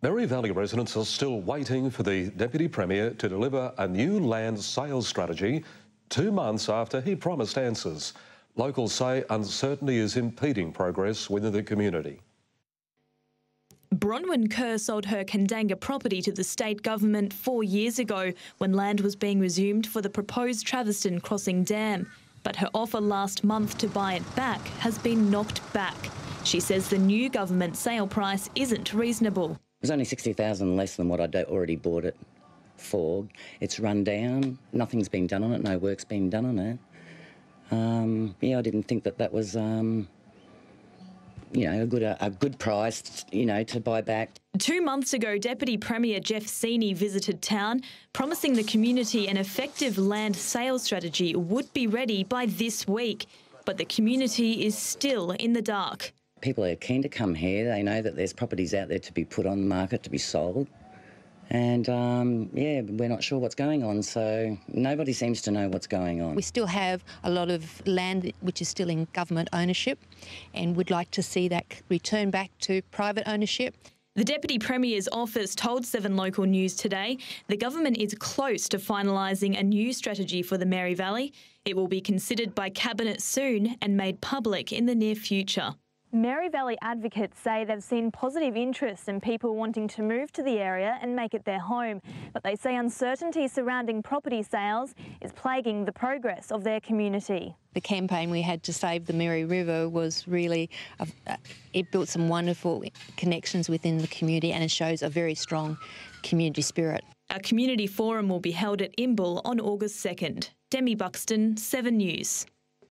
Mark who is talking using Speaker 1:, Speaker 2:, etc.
Speaker 1: Mary Valley residents are still waiting for the Deputy Premier to deliver a new land sales strategy two months after he promised answers. Locals say uncertainty is impeding progress within the community.
Speaker 2: Bronwyn Kerr sold her Kandanga property to the state government four years ago when land was being resumed for the proposed Traveston Crossing Dam. But her offer last month to buy it back has been knocked back. She says the new government sale price isn't reasonable.
Speaker 3: It was only 60000 less than what I'd already bought it for. It's run down, nothing's been done on it, no work's been done on it. Um, yeah, I didn't think that that was um, you know, a good, a, a good price, you know, to buy back.
Speaker 2: Two months ago, Deputy Premier Jeff Seeney visited town, promising the community an effective land sales strategy would be ready by this week. But the community is still in the dark.
Speaker 3: People are keen to come here. They know that there's properties out there to be put on the market to be sold. And um, yeah, we're not sure what's going on, so nobody seems to know what's going on.
Speaker 4: We still have a lot of land which is still in government ownership and would like to see that return back to private ownership.
Speaker 2: The Deputy Premier's office told 7 Local News today the government is close to finalising a new strategy for the Mary Valley. It will be considered by Cabinet soon and made public in the near future. Mary Valley advocates say they've seen positive interest in people wanting to move to the area and make it their home, but they say uncertainty surrounding property sales is plaguing the progress of their community.
Speaker 4: The campaign we had to save the Mary River was really, uh, it built some wonderful connections within the community and it shows a very strong community spirit.
Speaker 2: A community forum will be held at Imbil on August 2nd. Demi Buxton, 7 News.